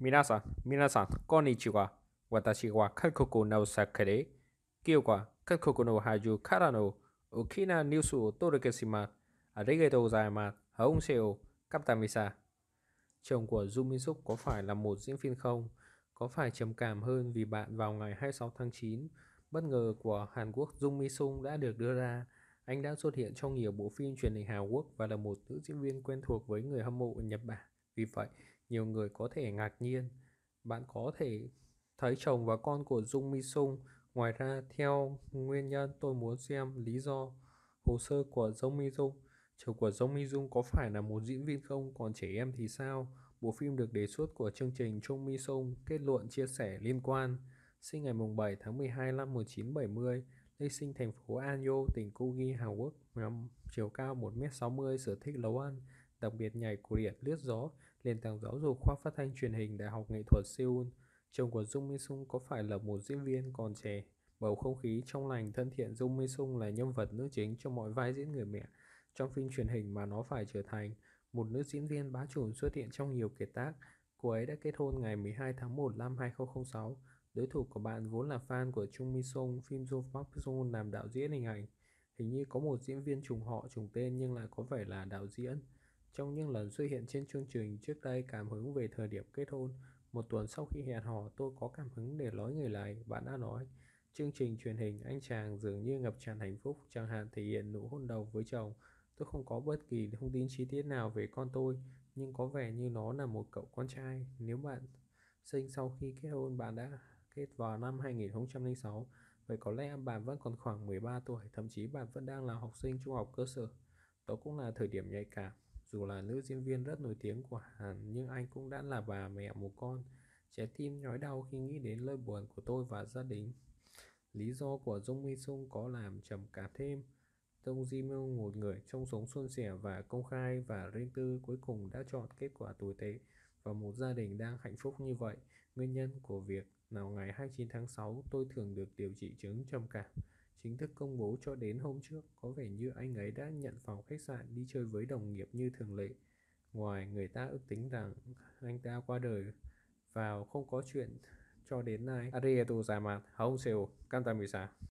Minasan, minasan, konnichiwa. Watashi wa Kankoku no Sakure. Kyoka, Kankoku no Haju Kara Okina Niusu o Torikesima. Arigato gozaimasu. Haungseo, Captain Misa. Chồng của Jumizuk có phải là một diễn viên không? Có phải trầm cảm hơn vì bạn vào ngày 26 tháng 9, bất ngờ của Hàn Quốc Jung Mi Sung đã được đưa ra. Anh đã xuất hiện trong nhiều bộ phim truyền hình Hàn Quốc và là một nữ diễn viên quen thuộc với người hâm mộ ở Nhật Bản. Vì vậy, nhiều người có thể ngạc nhiên. Bạn có thể thấy chồng và con của Dung Mi Sung. Ngoài ra, theo nguyên nhân tôi muốn xem lý do hồ sơ của Dung Mi Sung. Chồng của Dung Mi Sung có phải là một diễn viên không? Còn trẻ em thì sao? Bộ phim được đề xuất của chương trình Chung Mi Sung kết luận chia sẻ liên quan. Sinh ngày 7 tháng 12 năm 1970, Lê sinh thành phố Anyo, tỉnh Kogi, Hàn Quốc, chiều cao 1m60, sở thích nấu ăn, đặc biệt nhảy cổ điển lướt gió, nền tảng giáo dục khoa phát thanh truyền hình Đại học Nghệ thuật Seoul. Chồng của Jung Mi Sung có phải là một diễn viên còn trẻ? Bầu không khí trong lành thân thiện Jung Mi Sung là nhân vật nữ chính trong mọi vai diễn người mẹ trong phim truyền hình mà nó phải trở thành. Một nữ diễn viên bá chủ xuất hiện trong nhiều kiệt tác. Cô ấy đã kết hôn ngày 12 tháng 1 năm 2006. Đối thủ của bạn vốn là fan của Chung Mi Sung, phim do Park Sung làm đạo diễn hình ảnh. Hình như có một diễn viên trùng họ trùng tên nhưng lại có vẻ là đạo diễn. Trong những lần xuất hiện trên chương trình trước đây cảm hứng về thời điểm kết hôn, một tuần sau khi hẹn hò tôi có cảm hứng để nói người này, bạn đã nói. Chương trình truyền hình anh chàng dường như ngập tràn hạnh phúc, chẳng hạn thể hiện nụ hôn đầu với chồng. Tôi không có bất kỳ thông tin chi tiết nào về con tôi, nhưng có vẻ như nó là một cậu con trai. Nếu bạn sinh sau khi kết hôn, bạn đã kết vào năm 2006, vậy có lẽ bạn vẫn còn khoảng 13 tuổi, thậm chí bạn vẫn đang là học sinh trung học cơ sở. Đó cũng là thời điểm nhạy cảm. Dù là nữ diễn viên rất nổi tiếng của Hàn, nhưng anh cũng đã là bà mẹ một con. Trái tim nhói đau khi nghĩ đến lời buồn của tôi và gia đình. Lý do của Jung Mi Sung có làm trầm cảm thêm. Jung Ji Myung, một người trong sống suôn sẻ và công khai và riêng tư, cuối cùng đã chọn kết quả tồi tệ và một gia đình đang hạnh phúc như vậy. Nguyên nhân của việc nào ngày 29 tháng 6 tôi thường được điều trị chứng trầm cảm chính thức công bố cho đến hôm trước. Có vẻ như anh ấy đã nhận phòng khách sạn đi chơi với đồng nghiệp như thường lệ. Ngoài, người ta ước tính rằng anh ta qua đời vào không có chuyện cho đến nay. Arigatou gozaimasu hong seo kamtamisa